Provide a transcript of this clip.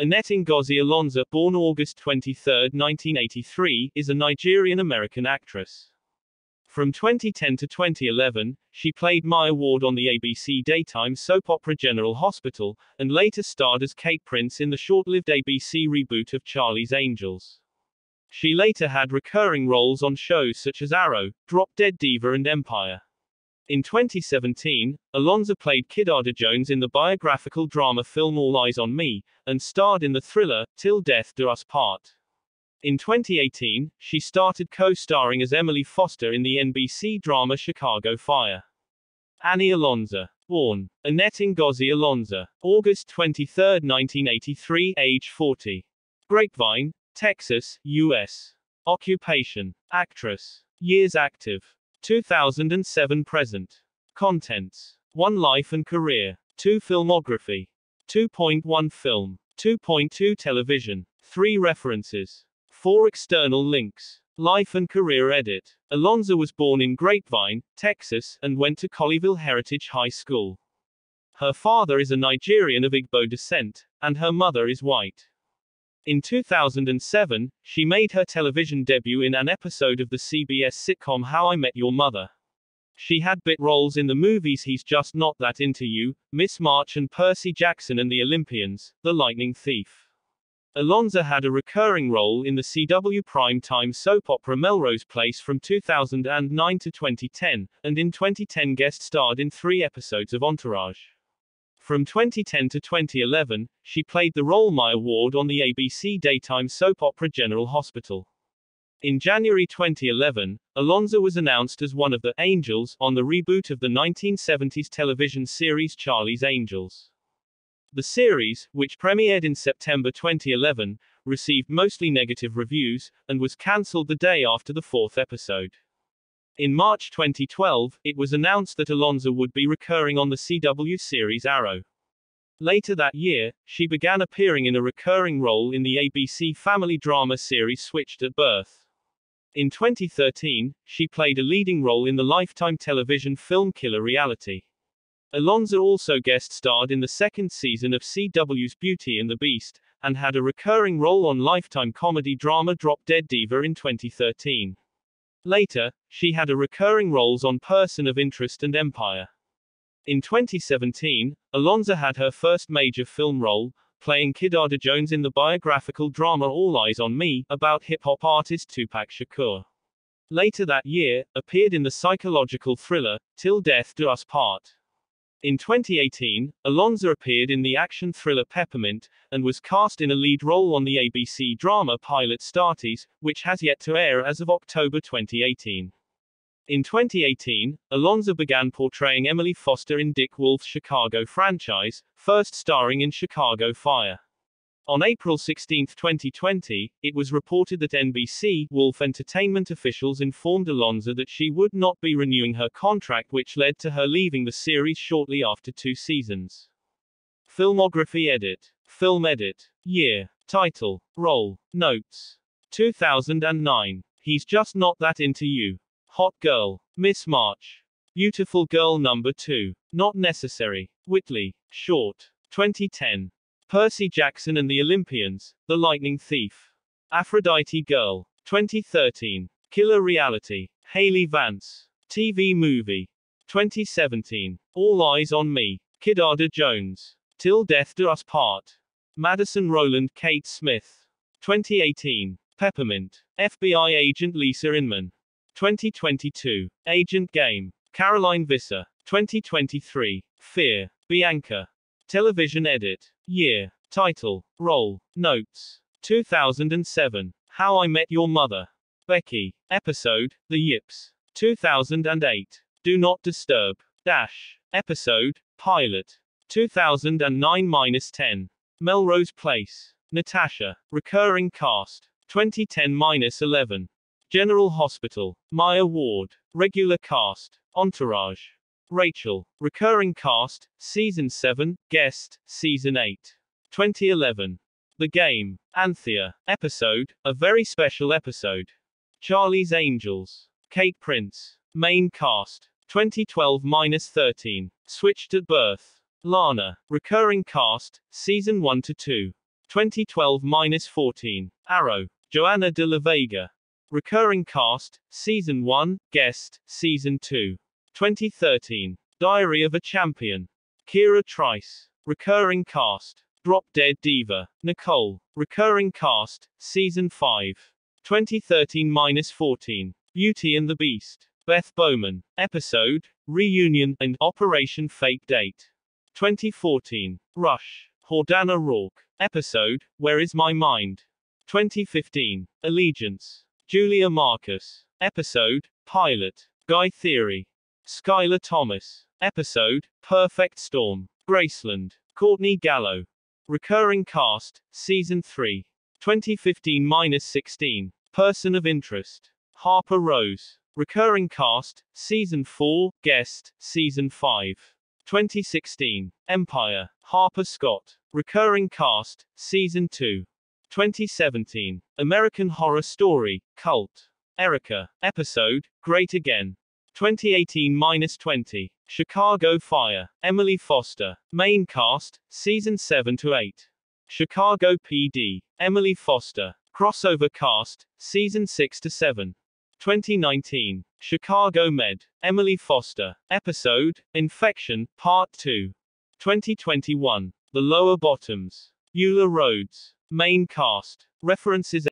Annette Ngozi Ilonzeh, born August 23, 1983, is a Nigerian-American actress. From 2010 to 2011, she played Maya Ward on the ABC daytime soap opera General Hospital, and later starred as Kate Prince in the short-lived ABC reboot of Charlie's Angels. She later had recurring roles on shows such as Arrow, Drop Dead Diva and Empire. In 2017, Ilonzeh played Kidada Jones in the biographical drama film All Eyez on Me, and starred in the thriller, Till Death Do Us Part. In 2018, she started co-starring as Emily Foster in the NBC drama Chicago Fire. Annie Ilonzeh. Born. Annette Ngozi Ilonzeh. August 23, 1983, age 40. Grapevine, Texas, U.S. Occupation. Actress. Years active. 2007 present. Contents 1 Life and Career, 2 Filmography, 2.1 Film, 2.2 Television, 3 References, 4 External links. Life and Career Edit. Ilonzeh was born in Grapevine, Texas, and went to Colleyville Heritage High School. Her father is a Nigerian of Igbo descent, and her mother is white. In 2007, she made her television debut in an episode of the CBS sitcom How I Met Your Mother. She had bit roles in the movies He's Just Not That Into You, Miss March and Percy Jackson and the Olympians, The Lightning Thief. Ilonzeh had a recurring role in the CW primetime soap opera Melrose Place from 2009 to 2010, and in 2010 guest starred in three episodes of Entourage. From 2010 to 2011, she played the role Maya Ward on the ABC daytime soap opera General Hospital. In January 2011, Ilonzeh was announced as one of the Angels on the reboot of the 1970s television series Charlie's Angels. The series, which premiered in September 2011, received mostly negative reviews, and was cancelled the day after the fourth episode. In March 2012, it was announced that Ilonzeh would be recurring on the CW series Arrow. Later that year, she began appearing in a recurring role in the ABC family drama series Switched at Birth. In 2013, she played a leading role in the Lifetime television film Killer Reality. Ilonzeh also guest starred in the second season of CW's Beauty and the Beast, and had a recurring role on Lifetime comedy drama Drop Dead Diva in 2013. Later, she had a recurring roles on Person of Interest and Empire. In 2017, Ilonzeh had her first major film role, playing Kidada Jones in the biographical drama All Eyez on Me, about hip-hop artist Tupac Shakur. Later that year, appeared in the psychological thriller, Till Death Do Us Part. In 2018, Ilonzeh appeared in the action thriller Peppermint, and was cast in a lead role on the ABC drama pilot Starties, which has yet to air as of October 2018. In 2018, Ilonzeh began portraying Emily Foster in Dick Wolf's Chicago franchise, first starring in Chicago Fire. On April 16, 2020, it was reported that NBC Wolf Entertainment officials informed Ilonzeh that she would not be renewing her contract, which led to her leaving the series shortly after two seasons. Filmography Edit. Film Edit. Year. Title. Role. Notes. 2009. He's Just Not That Into You. Hot Girl. Miss March. Beautiful Girl Number 2. Not Necessary. Whitley. Short. 2010. Percy Jackson and the Olympians, The Lightning Thief. Aphrodite Girl. 2013. Killer Reality. Hayley Vance. TV Movie. 2017. All Eyez on Me. Kidada Jones. Till Death Do Us Part. Madison Rowland Kate Smith. 2018. Peppermint. FBI Agent Lisa Inman. 2022. Agent Game. Caroline Visser. 2023. Fear. Bianca. Television Edit. Year. Title. Role. Notes. 2007. How I Met Your Mother. Becky. Episode. The Yips. 2008. Do Not Disturb. Dash. Episode. Pilot. 2009-10. Melrose Place. Natasha. Recurring cast. 2010-11. General Hospital. Maya Ward. Regular cast. Entourage. Rachel. Recurring cast, Season 7, Guest, Season 8. 2011. The Game. Anthea. Episode, a very special episode. Charlie's Angels. Kate Prince. Main cast. 2012-13. Switched at birth. Lana. Recurring cast, Season 1 to 2. 2012 minus 14. Arrow. Joanna de la Vega. Recurring cast, Season 1, Guest, Season 2. 2013. Diary of a Champion. Kira Trice. Recurring cast. Drop Dead Diva. Nicole. Recurring cast, Season 5. 2013 minus 14. Beauty and the Beast. Beth Bowman. Episode, Reunion, and Operation Fake Date. 2014. Rush. Jordana Rourke. Episode, Where is My Mind? 2015. Allegiance. Julia Marcus. Episode, Pilot. Guy Theory. Skylar Thomas. Episode, Perfect Storm. Graceland. Courtney Gallo. Recurring cast, Season 3. 2015-16. Person of Interest. Harper Rose. Recurring cast, Season 4, Guest, Season 5. 2016. Empire. Harper Scott. Recurring cast, Season 2. 2017. American Horror Story, Cult. Erica. Episode, Great Again. 2018-20. Chicago Fire. Emily Foster. Main cast, Season 7 to 8. Chicago PD. Emily Foster. Crossover cast, Season 6 to 7. 2019. Chicago Med. Emily Foster. Episode, Infection, Part 2. 2021. The Lower Bottoms. Eula Rhodes. Main cast. References